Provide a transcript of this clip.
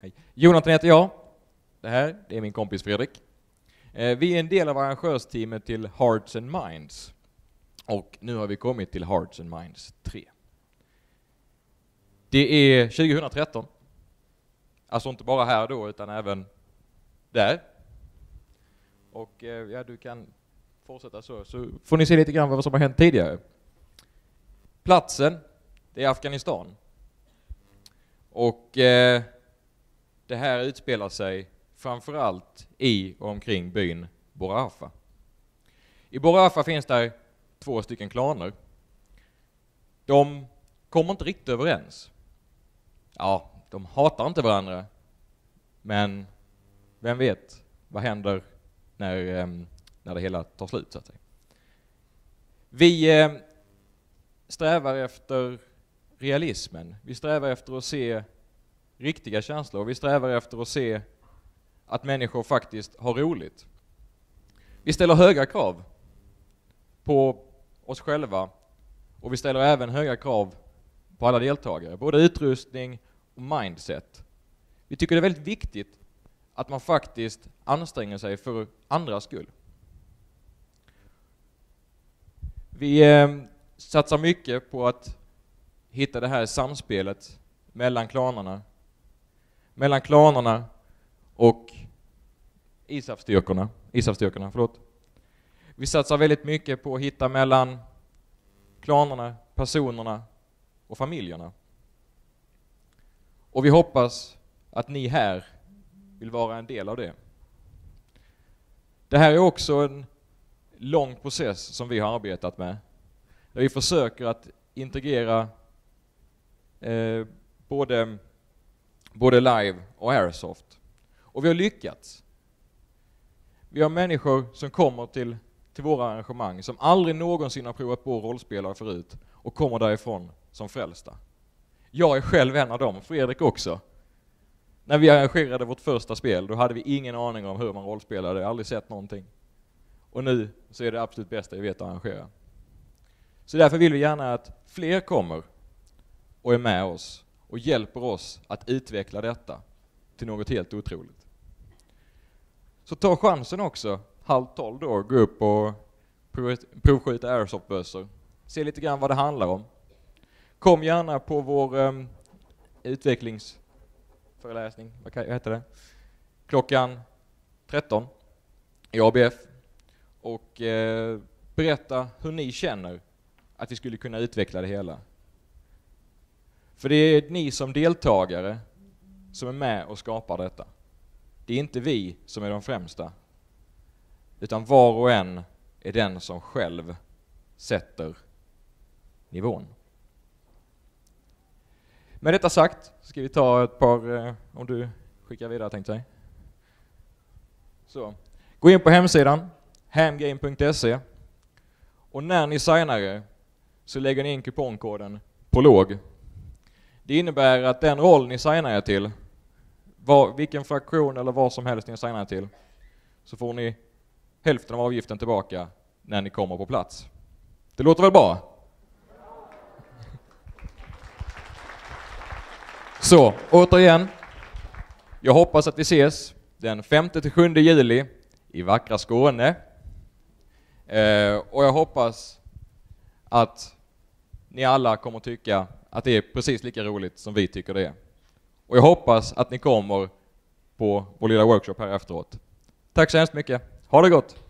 Hej. Jonathan heter jag. Det här det är min kompis Fredrik. Eh, vi är en del av arrangörsteamet till Hearts and Minds. Och nu har vi kommit till Hearts and Minds 3. Det är 2013. Alltså inte bara här då, utan även där. Och eh, ja, du kan fortsätta så, så får ni se lite grann vad som har hänt tidigare. Platsen, det är Afghanistan. Och eh, det här utspelar sig framförallt i och omkring byn Borafa. I Borafa finns där två stycken klaner. De kommer inte riktigt överens. Ja, de hatar inte varandra. Men vem vet vad händer när, ehm, när det hela tar slut, så att säga. Vi ehm, strävar efter realismen. Vi strävar efter att se riktiga känslor. Vi strävar efter att se att människor faktiskt har roligt. Vi ställer höga krav på oss själva och vi ställer även höga krav på alla deltagare, både utrustning och mindset. Vi tycker det är väldigt viktigt att man faktiskt anstränger sig för andras skull. Vi eh, satsar mycket på att hitta det här samspelet mellan klanerna, mellan klanerna och ISAF-styrkorna, ISAF-styrkorna, förlåt. Vi satsar väldigt mycket på att hitta mellan klanerna, personerna och familjerna. Och vi hoppas att ni här vill vara en del av det. Det här är också en lång process som vi har arbetat med. Där vi försöker att integrera eh, både, både live och airsoft. Och vi har lyckats. Vi har människor som kommer till, till våra arrangemang som aldrig någonsin har provat på rollspelare förut och kommer därifrån som frälsta. Jag är själv en av dem, Fredrik också. När vi arrangerade vårt första spel, då hade vi ingen aning om hur man rollspelade, aldrig sett någonting. Och nu så är det absolut bästa vi vet att arrangera. Så därför vill vi gärna att fler kommer och är med oss och hjälper oss att utveckla detta till något helt otroligt. Så ta chansen också, halv tolv då, gå upp och provskjuta airsoftbössor. Se lite grann vad det handlar om. Kom gärna på vår um, utvecklingsföreläsning, vad heter det? Klockan 13 i ABF och eh, berätta hur ni känner att vi skulle kunna utveckla det hela. För det är ni som deltagare som är med och skapar detta. Det är inte vi som är de främsta, utan var och en är den som själv sätter nivån. Med detta sagt ska vi ta ett par, eh, om du skickar vidare tänkte jag. Så, gå in på hemsidan, hamgame.se och när ni signar er så lägger ni in kupongkoden PROLOG. Det innebär att den roll ni signar er till, var, vilken fraktion eller vad som helst ni signar er till, så får ni hälften av avgiften tillbaka när ni kommer på plats. Det låter väl bra? Så, återigen. Jag hoppas att vi ses den 5-7 juli i vackra Skåne. Eh, och jag hoppas att ni alla kommer tycka att det är precis lika roligt som vi tycker det är. Och jag hoppas att ni kommer på vår lilla workshop här efteråt. Tack så hemskt mycket. Ha det gott!